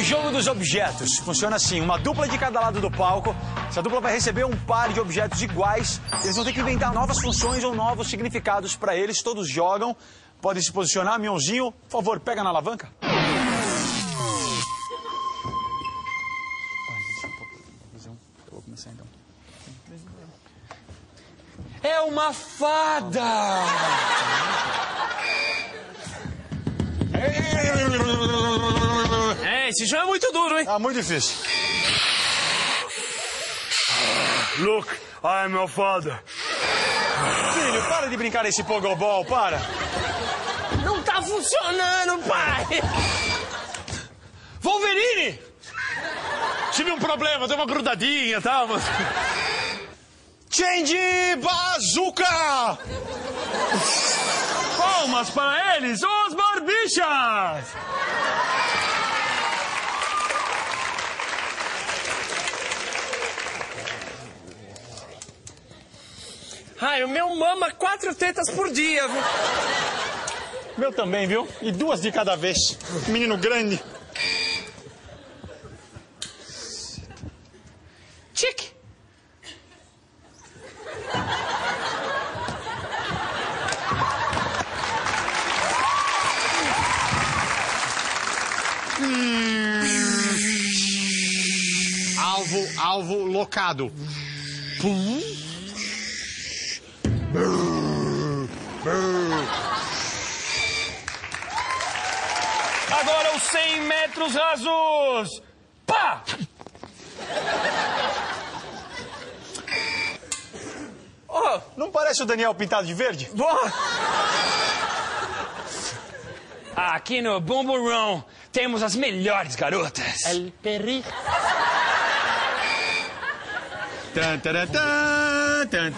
o jogo dos objetos. Funciona assim: uma dupla de cada lado do palco. Essa dupla vai receber um par de objetos iguais. Eles vão ter que inventar novas funções ou novos significados para eles. Todos jogam. Podem se posicionar. Mionzinho, por favor, pega na alavanca. Então. É uma fada! Esse jogo é muito duro, hein? Ah, muito difícil. Look, I'm your father. Filho, para de brincar nesse pogobol, para. Não tá funcionando, pai! Wolverine! Tive um problema, deu uma grudadinha e tal, mas... Change Bazooka! Palmas para eles, os barbichas! Ai, o meu mama quatro tetas por dia, viu? Meu também, viu? E duas de cada vez. Menino grande. Tique! Alvo, alvo locado. Agora os 100 metros rasos! Pá! Oh, não parece o Daniel pintado de verde? Aqui no Bumburão temos as melhores garotas. El Perri. Tan, taran, tan, tan,